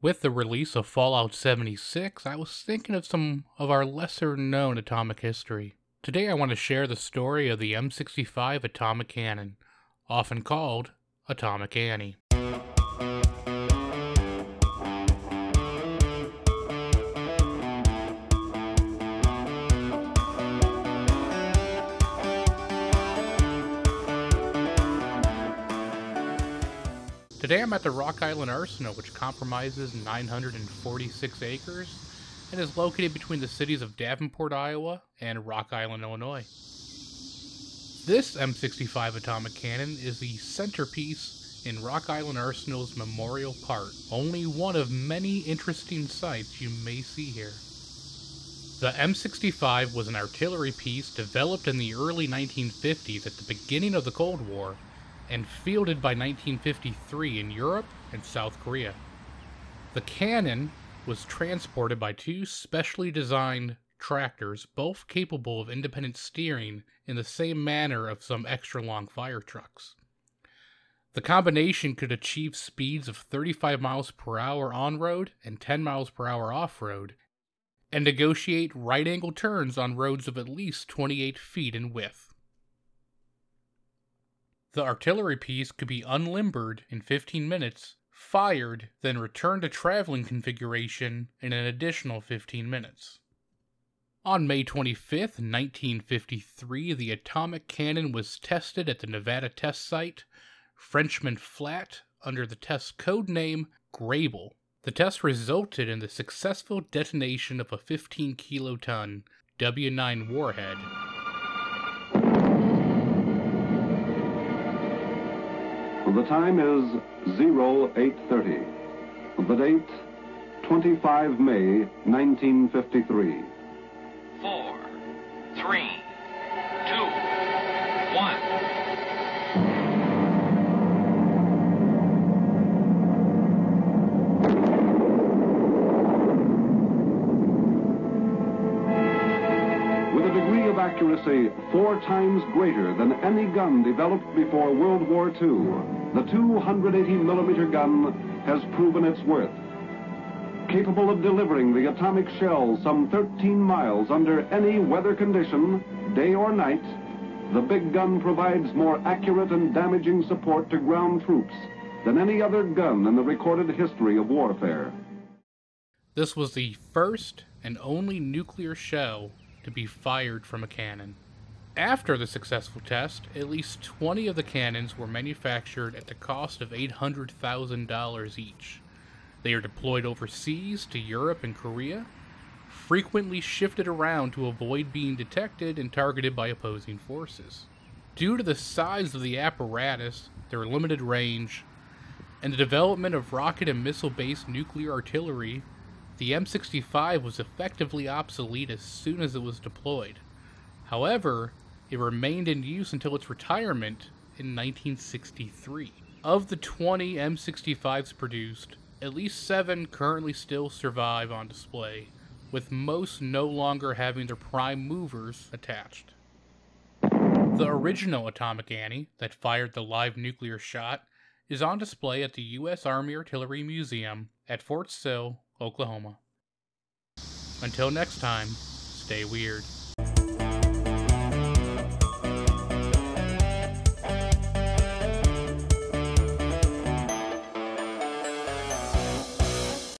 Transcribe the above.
With the release of Fallout 76, I was thinking of some of our lesser known atomic history. Today I want to share the story of the M65 atomic cannon, often called Atomic Annie. Today I'm at the Rock Island Arsenal, which compromises 946 acres and is located between the cities of Davenport, Iowa and Rock Island, Illinois. This M65 atomic cannon is the centerpiece in Rock Island Arsenal's Memorial Park, only one of many interesting sights you may see here. The M65 was an artillery piece developed in the early 1950s at the beginning of the Cold War and fielded by 1953 in Europe and South Korea. The cannon was transported by two specially designed tractors, both capable of independent steering in the same manner of some extra long fire trucks. The combination could achieve speeds of 35 miles per hour on road and 10 miles per hour off road, and negotiate right angle turns on roads of at least 28 feet in width. The artillery piece could be unlimbered in 15 minutes, fired, then returned to traveling configuration in an additional 15 minutes. On May 25, 1953, the atomic cannon was tested at the Nevada test site, Frenchman Flat, under the test code name Grable. The test resulted in the successful detonation of a 15 kiloton W 9 warhead. The time is 0830. The date, 25 May 1953. Four, three, accuracy four times greater than any gun developed before World War II, the 280 millimeter gun has proven its worth. Capable of delivering the atomic shell some 13 miles under any weather condition, day or night, the big gun provides more accurate and damaging support to ground troops than any other gun in the recorded history of warfare. This was the first and only nuclear shell to be fired from a cannon. After the successful test, at least 20 of the cannons were manufactured at the cost of $800,000 each. They are deployed overseas to Europe and Korea, frequently shifted around to avoid being detected and targeted by opposing forces. Due to the size of the apparatus, their limited range, and the development of rocket and missile based nuclear artillery, the M65 was effectively obsolete as soon as it was deployed. However, it remained in use until its retirement in 1963. Of the 20 M65s produced, at least seven currently still survive on display, with most no longer having their prime movers attached. The original Atomic Annie that fired the live nuclear shot is on display at the U.S. Army Artillery Museum at Fort Sill, Oklahoma. Until next time, stay weird.